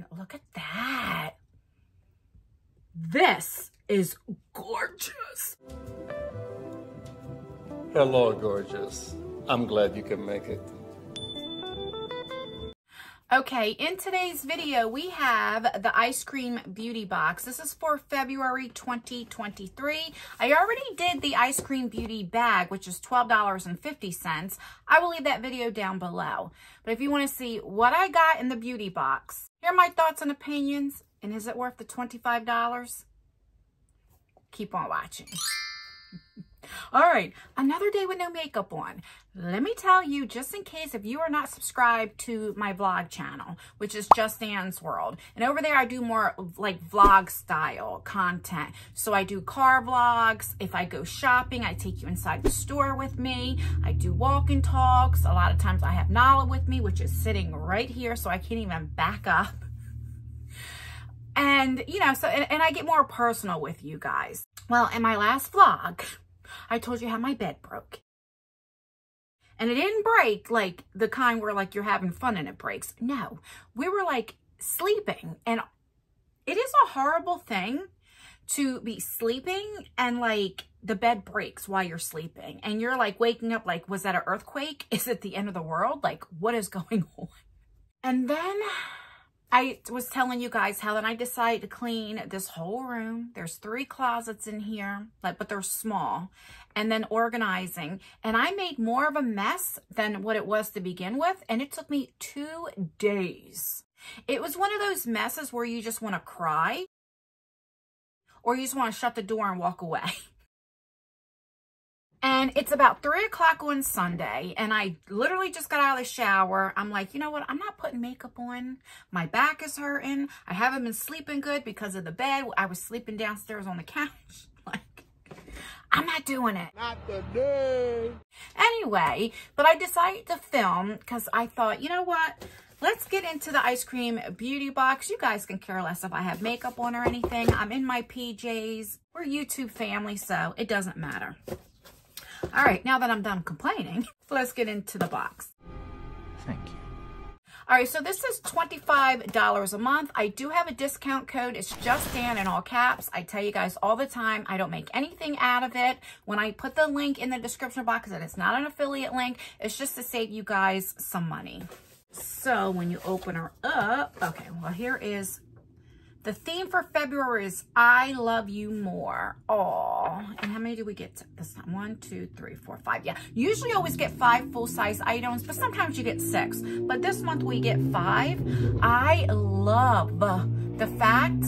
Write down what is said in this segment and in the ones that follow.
And look at that. This is gorgeous. Hello, gorgeous. I'm glad you can make it. Okay, in today's video, we have the Eyescream Beauty Box. This is for February 2023. I already did the Eyescream Beauty Bag, which is $12.50. I will leave that video down below. But if you want to see what I got in the beauty box, are my thoughts and opinions. And is it worth the $25? Keep on watching. All right, another day with no makeup on. Let me tell you, just in case if you are not subscribed to my vlog channel, which is Just Anne's World. And over there, I do more like vlog style content. So I do car vlogs. If I go shopping, I take you inside the store with me. I do walk and talks. A lot of times I have Nala with me, which is sitting right here, so I can't even back up. And, you know, so, and, and I get more personal with you guys. Well, in my last vlog, I told you how my bed broke. And it didn't break like the kind where like you're having fun and it breaks. No, we were like sleeping and it is a horrible thing to be sleeping and like the bed breaks while you're sleeping and you're like waking up like, was that an earthquake? Is it the end of the world? Like what is going on? And then I was telling you guys how then I decided to clean this whole room. There's three closets in here, like, but they're small. And then organizing. And I made more of a mess than what it was to begin with. And it took me two days. It was one of those messes where you just want to cry. Or you just want to shut the door and walk away. And it's about 3 o'clock on Sunday, and I literally just got out of the shower. I'm like, you know what? I'm not putting makeup on. My back is hurting. I haven't been sleeping good because of the bed. I was sleeping downstairs on the couch. Like, I'm not doing it. Not today. Anyway, but I decided to film because I thought, you know what? Let's get into the Eyescream beauty box. You guys can care less if I have makeup on or anything. I'm in my PJs. We're YouTube family, so it doesn't matter. All right, now that I'm done complaining, let's get into the box. Thank you. All right, so this is $25 a month. I do have a discount code. It's JustAnne in all caps. I tell you guys all the time, I don't make anything out of it. When I put the link in the description box that it's not an affiliate link, it's just to save you guys some money. So when you open her up, okay, well, here is the theme for February is I love you more. Oh, and how many do we get this time? One, two, three, four, five. Yeah, usually always get five full-size items, but sometimes you get six. But this month we get five. I love the fact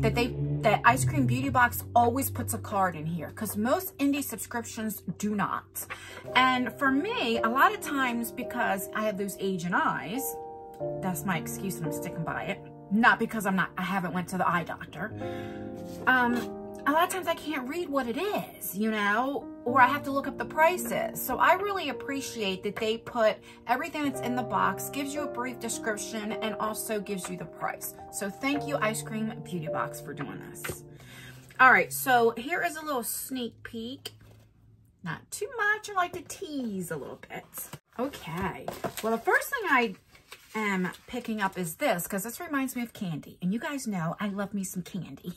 that they that Eyescream Beauty Box always puts a card in here because most indie subscriptions do not. And for me, a lot of times because I have those Asian eyes, that's my excuse and I'm sticking by it not because I'm not, I haven't went to the eye doctor. Um, a lot of times I can't read what it is, you know, or I have to look up the prices. So I really appreciate that they put everything that's in the box, gives you a brief description, and also gives you the price. So thank you, Eyescream Beauty Box, for doing this. All right, so here is a little sneak peek. Not too much, I like to tease a little bit. Okay, well, the first thing I am picking up is this because this reminds me of candy. And you guys know I love me some candy.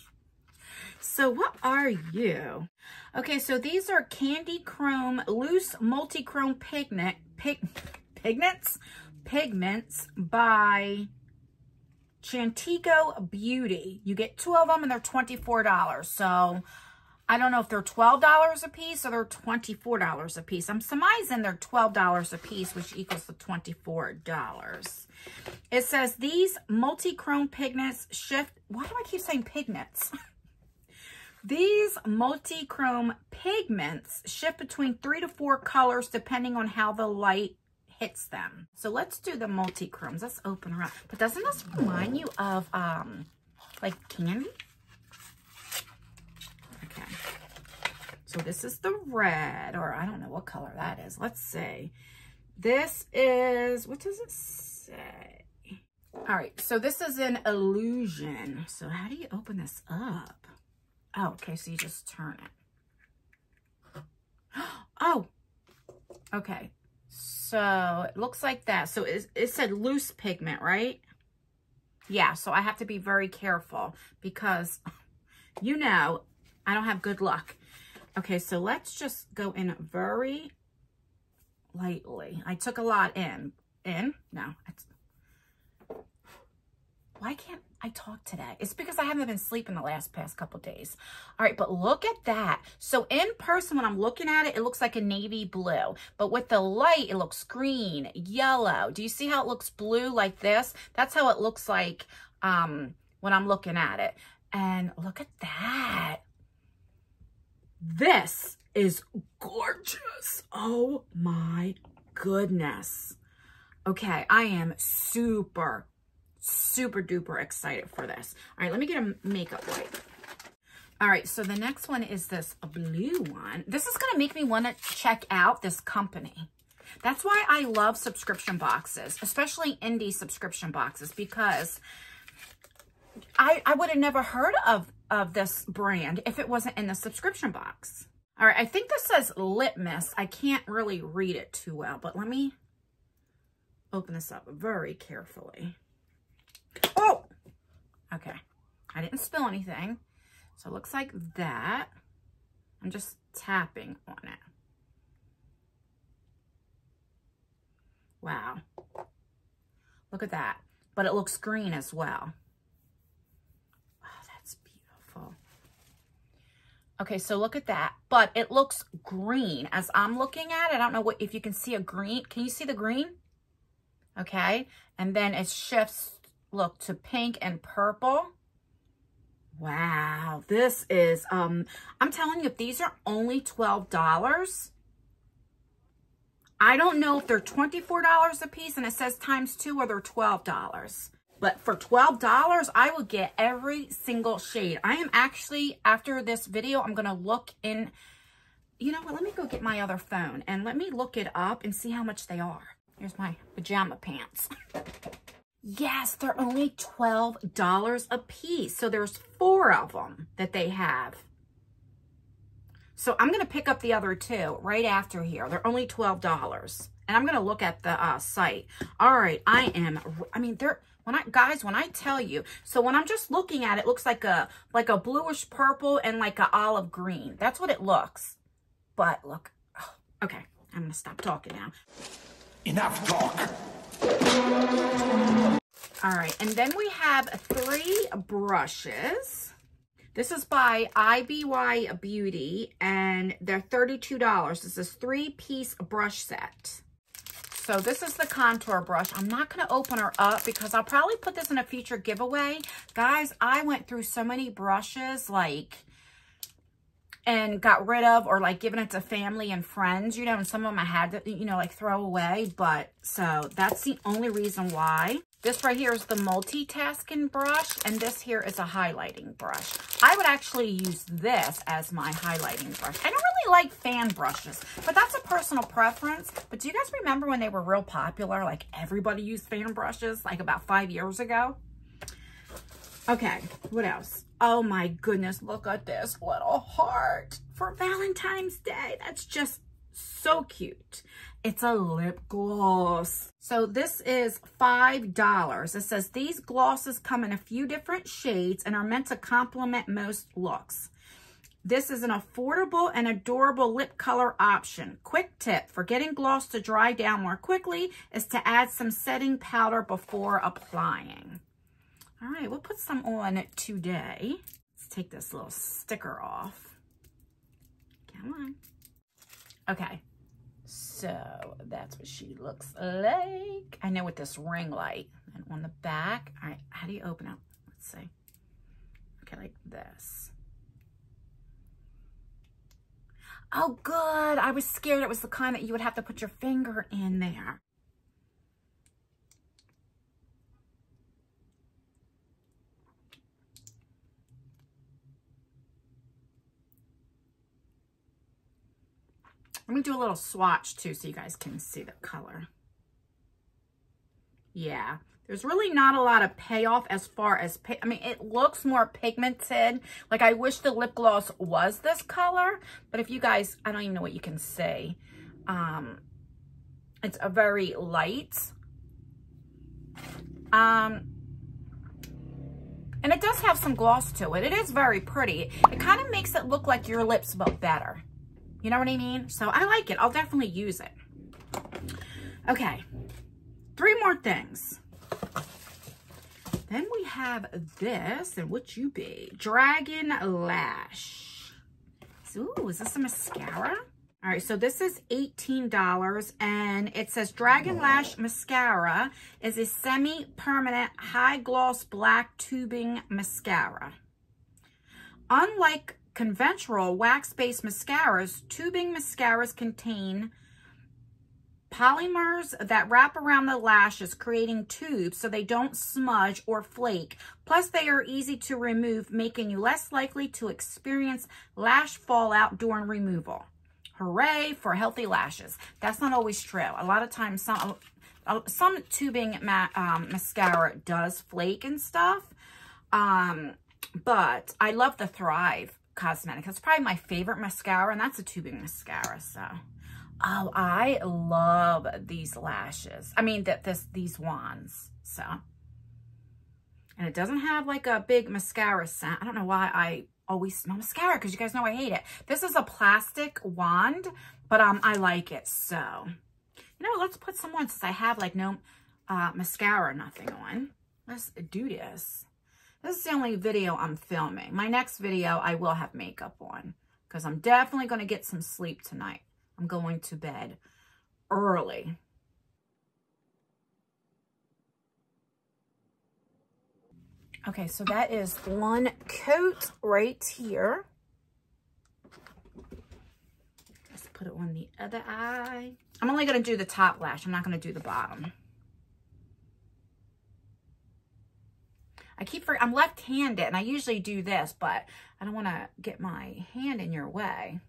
So what are you? Okay, so these are Candy Chrome Loose Multi-Chrome Pigment, pig, Pigments? Pigments by Chantico Beauty. You get two of them and they're $24. So I don't know if they're $12 a piece or they're $24 a piece. I'm surmising they're $12 a piece, which equals the $24. It says these multi-chrome pigments shift. Why do I keep saying pigments? These multi-chrome pigments shift between three to four colors depending on how the light hits them. So let's do the multi-chromes. Let's open her up. But doesn't this remind you of um like candy? Okay. So this is the red, or I don't know what color that is. Let's see. This is, what does it say? All right, so this is an illusion. So how do you open this up? Oh, okay, so you just turn it. Oh, okay. So it looks like that. So it, it said loose pigment, right? Yeah, so I have to be very careful because you know I don't have good luck. Okay, so let's just go in very lightly. I took a lot in. In? No. Why can't I talk today? It's because I haven't been sleeping the last past couple days. All right, but look at that. So in person, when I'm looking at it, it looks like a navy blue. But with the light, it looks green, yellow. Do you see how it looks blue like this? That's how it looks like um, when I'm looking at it. And look at that. This is gorgeous. Oh my goodness. Okay, I am super, super duper excited for this. All right, let me get a makeup wipe. All right, so the next one is this blue one. This is going to make me want to check out this company. That's why I love subscription boxes, especially indie subscription boxes, because I, I would have never heard of, of this brand if it wasn't in the subscription box. All right, I think this says Litmus. I can't really read it too well, but let me open this up very carefully. Oh, okay. I didn't spill anything. So it looks like that. I'm just tapping on it. Wow. Look at that. But it looks green as well. Wow, that's beautiful. Okay, so look at that. But it looks green as I'm looking at it. I don't know what if you can see a green. Can you see the green? Okay, and then it shifts, look, to pink and purple. Wow, this is, um, I'm telling you, if these are only $12, I don't know if they're $24 a piece and it says times two or they're $12. But for $12, I will get every single shade. I am actually, after this video, I'm going to look in, you know what, let me go get my other phone and let me look it up and see how much they are. Here's my pajama pants. yes, they're only $12 a piece. So there's four of them that they have. So I'm going to pick up the other two right after here. They're only $12. And I'm going to look at the uh, site. All right, I am, I mean, they're, when I, guys, when I tell you, so when I'm just looking at it, it looks like a, like a bluish purple and like a olive green. That's what it looks. But look, oh, okay, I'm going to stop talking now. Enough talk. All right, and then we have three brushes. This is by IBY Beauty, and they're $32. This is three-piece brush set. So this is the contour brush. I'm not going to open her up because I'll probably put this in a future giveaway. Guys, I went through so many brushes like and got rid of or like given it to family and friends, you know, and some of them I had to, you know, like throw away. But so that's the only reason why. This right here is the multitasking brush, and this here is a highlighting brush. I would actually use this as my highlighting brush. I don't really like fan brushes, but that's a personal preference. But do you guys remember when they were real popular? Like everybody used fan brushes like about five years ago? Okay, what else? Oh my goodness, look at this little heart for Valentine's Day. That's just so cute. It's a lip gloss. So this is $5. It says these glosses come in a few different shades and are meant to complement most looks. This is an affordable and adorable lip color option. Quick tip for getting gloss to dry down more quickly is to add some setting powder before applying. All right, we'll put some on today. Let's take this little sticker off. Come on. Okay, so that's what she looks like. I know with this ring light and on the back. All right, how do you open it? Let's see. Okay, like this. Oh, good. I was scared it was the kind that you would have to put your finger in there. Let me do a little swatch too so you guys can see the color. Yeah, there's really not a lot of payoff as far as, I mean, it looks more pigmented. Like I wish the lip gloss was this color, but if you guys, I don't even know what you can say. Um, it's a very light. Um, And it does have some gloss to it. It is very pretty. It kind of makes it look like your lips, but better. You know what I mean? So I like it. I'll definitely use it. Okay. Three more things. Then we have this, and what you be? Dragon Lash. Ooh, is this a mascara? All right, so this is $18 and it says Dragon Lash Mascara is a semi-permanent high gloss black tubing mascara. Unlike conventional wax-based mascaras, tubing mascaras contain polymers that wrap around the lashes, creating tubes so they don't smudge or flake. Plus, they are easy to remove, making you less likely to experience lash fallout during removal. Hooray for healthy lashes. That's not always true. A lot of times, some some tubing ma um, mascara does flake and stuff. Um, but I love the Thrive Cosmetic. That's probably my favorite mascara, and that's a tubing mascara, so... Oh, I love these lashes. I mean, that this these wands. So, and it doesn't have like a big mascara scent. I don't know why I always smell mascara because you guys know I hate it. This is a plastic wand, but um, I like it. So, you know, let's put some on since I have like no uh, mascara or nothing on. Let's do this. This is the only video I'm filming. My next video, I will have makeup on because I'm definitely going to get some sleep tonight. I'm going to bed early. Okay, so that is one coat right here. Let's put it on the other eye. I'm only going to do the top lash. I'm not going to do the bottom. I keep, for, I'm left-handed, and I usually do this, but I don't want to get my hand in your way.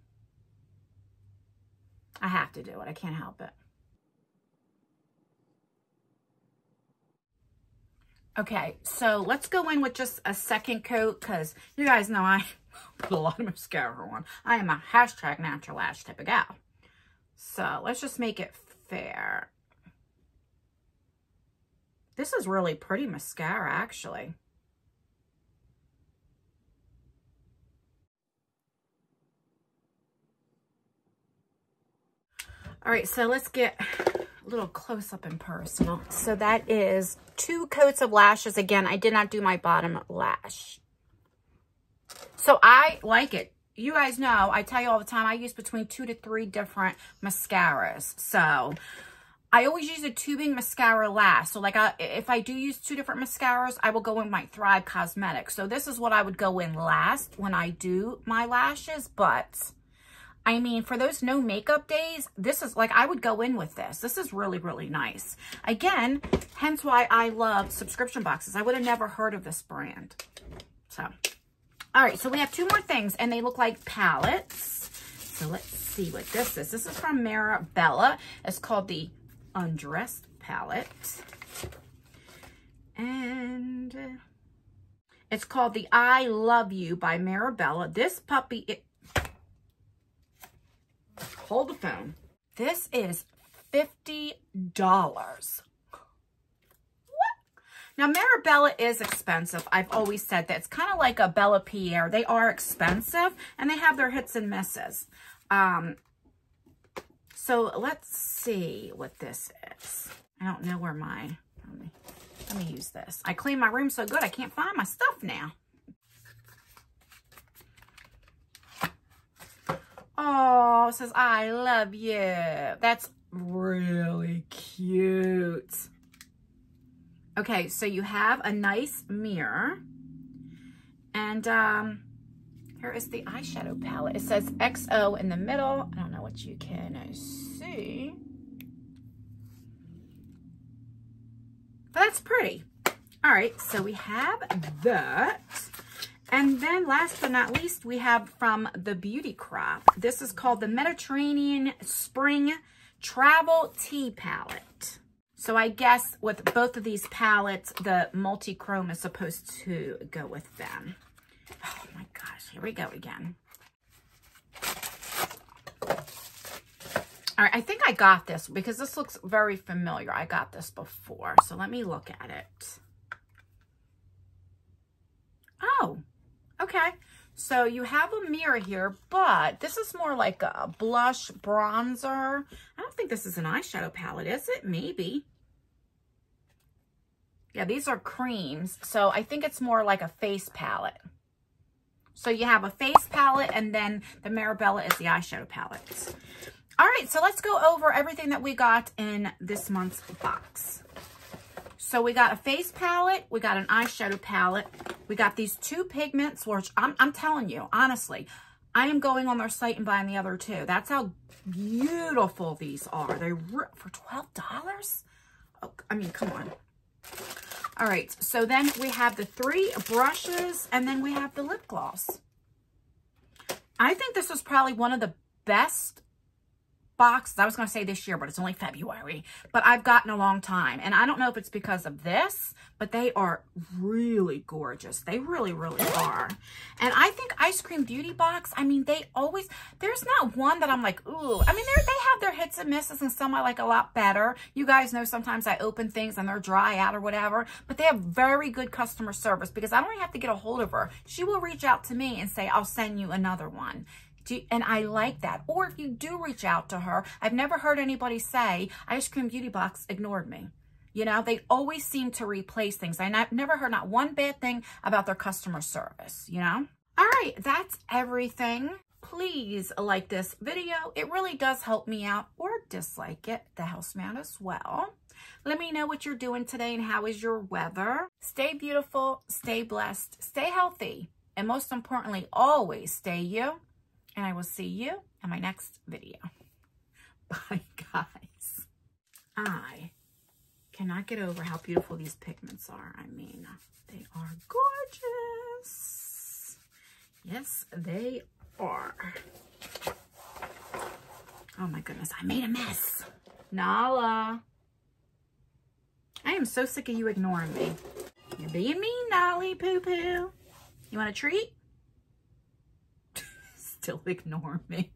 I have to do it. I can't help it. Okay, so let's go in with just a second coat because you guys know I put a lot of mascara on. I am a hashtag natural lash type of gal. So let's just make it fair. This is really pretty mascara, actually. All right, so let's get a little close up and personal. So that is two coats of lashes. Again, I did not do my bottom lash. So I like it. You guys know, I tell you all the time, I use between two to three different mascaras. So I always use a tubing mascara last. So like I, if I do use two different mascaras, I will go in my Thrive Cosmetics. So this is what I would go in last when I do my lashes. But I mean, for those no makeup days, this is like, I would go in with this. This is really, really nice. Again, hence why I love subscription boxes. I would have never heard of this brand. So, all right, so we have two more things, and they look like palettes. So let's see what this is. This is from Mirabella. It's called the Undressed palette. And it's called the I Love You by Mirabella. This puppy, it, Hold the phone. This is $50. Now, Mirabella is expensive. I've always said that. It's kind of like a Bella Pierre. They are expensive, and they have their hits and misses. Um, so, let's see what this is. I don't know where my... Let me, let me use this. I clean my room so good, I can't find my stuff now. Oh, says, I love you. That's really cute. Okay, so you have a nice mirror. And um, here is the eyeshadow palette. It says XO in the middle. I don't know what you can see. But that's pretty. All right, so we have that. And then last but not least, we have from the Beauty Crop. This is called the Mediterranean Spring Travel Tea Palette. So I guess with both of these palettes, the multi-chrome is supposed to go with them. Oh gosh, here we go again. All right, I think I got this because this looks very familiar. I got this before, so let me look at it. Oh, okay. So you have a mirror here, but this is more like a blush bronzer. I don't think this is an eyeshadow palette, is it? Maybe. Yeah, these are creams. So I think it's more like a face palette. So you have a face palette and then the Mirabella is the eyeshadow palette. All right, so let's go over everything that we got in this month's box. So we got a face palette, we got an eyeshadow palette, we got these two pigments, which I'm, I'm telling you, honestly, I am going on their site and buying the other two. That's how beautiful these are. They for $12? Oh, I mean, come on. All right, so then we have the three brushes and then we have the lip gloss. I think this was probably one of the best boxes. I was going to say this year, but it's only February. But I've gotten a long time. And I don't know if it's because of this, but they are really gorgeous. They really, really are. And I think Eyescream Beauty Box, I mean, they always, there's not one that I'm like, ooh. I mean, they have their hits and misses and some I like a lot better. You guys know sometimes I open things and they're dry out or whatever. But they have very good customer service because I don't even have to get a hold of her. She will reach out to me and say, I'll send you another one. You, and I like that. Or if you do reach out to her, I've never heard anybody say, Eyescream Beauty Box ignored me. You know, they always seem to replace things. I've never heard not one bad thing about their customer service, you know? All right, that's everything. Please like this video. It really does help me out or dislike it. The house man as well. Let me know what you're doing today and how is your weather. Stay beautiful, stay blessed, stay healthy, and most importantly, always stay you and I will see you in my next video. Bye, guys. I cannot get over how beautiful these pigments are. I mean, they are gorgeous. Yes, they are. Oh my goodness, I made a mess. Nala. I am so sick of you ignoring me. You're being mean, Nolly Poo Poo. You want a treat? still ignore me.